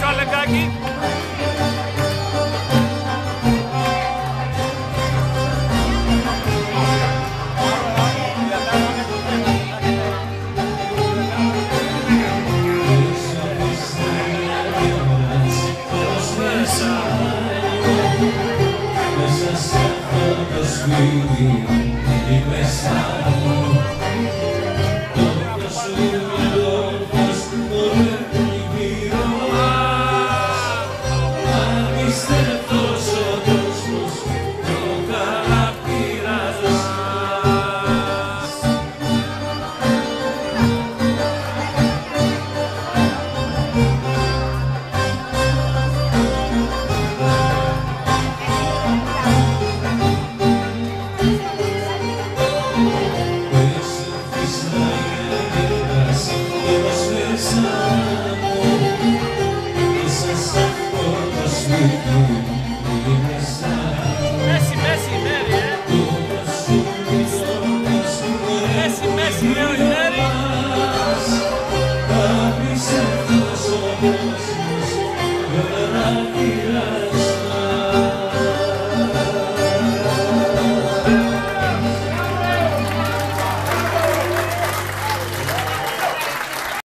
Μισό λεπτάκι. σπίτι, η μέσα μου Είσαι σαν το σπίτι μου